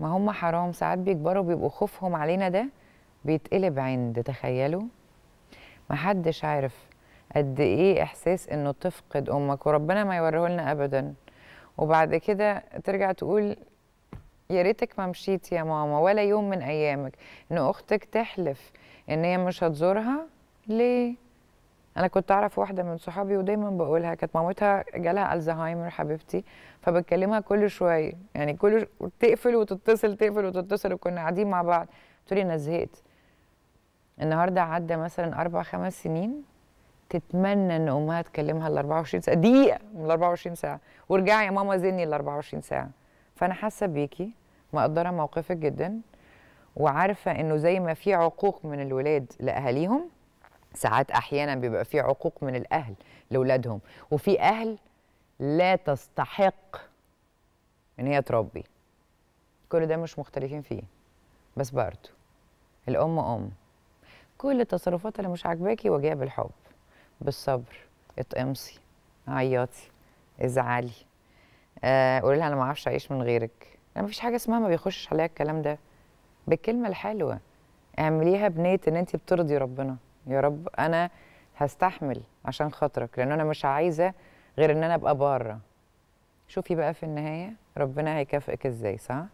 ما هم حرام ساعات بيكبروا بيبقوا خوفهم علينا ده بيتقلب عند تخيلوا؟ محدش عارف قد إيه إحساس إنه تفقد أمك وربنا ما يوريه لنا ابدا. وبعد كده ترجع تقول يا ريتك ما مشيت يا ماما ولا يوم من أيامك. إن أختك تحلف إن هي مش هتزورها ليه؟ أنا كنت أعرف واحدة من صحابي ودايما بقولها كانت مامتها جالها ألزهايمر حبيبتي فبتكلمها كل شوية يعني كل ش... تقفل وتتصل تقفل وتتصل وكنا قاعدين مع بعض. تقولي أنا زهقت. النهارده عدى مثلا أربع خمس سنين تتمنى إن أمها تكلمها ال 24 ساعة. دقيقة من ال 24 ساعة. وارجعي يا ماما زني ال 24 ساعة. فأنا حاسة بيكي مقدرة موقفك جدا وعارفة إنه زي ما في عقوق من الولاد لأهاليهم ساعات أحيانا بيبقى في عقوق من الأهل لأولادهم وفي أهل لا تستحق إن هي تربي. كل ده مش مختلفين فيه بس برضه الأم أم. كل التصرفات اللي مش عاجباكي واجهها بالحب بالصبر اتقمصي عيطي ازعلي. آه قولي لها أنا ما أعرفش أعيش من غيرك. أنا مفيش حاجة اسمها ما بيخشش عليها الكلام ده. بالكلمة الحلوة اعمليها بنية إن انت بترضي ربنا. يا رب أنا هستحمل عشان خاطرك لأن أنا مش عايزة غير إن أنا أبقى بره. شوفي بقى في النهاية ربنا هيكافئك إزاي صح؟